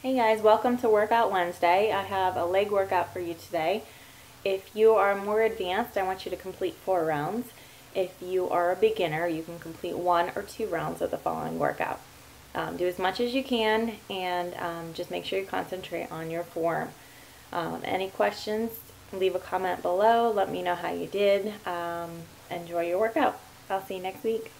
Hey guys, welcome to Workout Wednesday. I have a leg workout for you today. If you are more advanced, I want you to complete four rounds. If you are a beginner, you can complete one or two rounds of the following workout. Um, do as much as you can and um, just make sure you concentrate on your form. Um, any questions, leave a comment below. Let me know how you did. Um, enjoy your workout. I'll see you next week.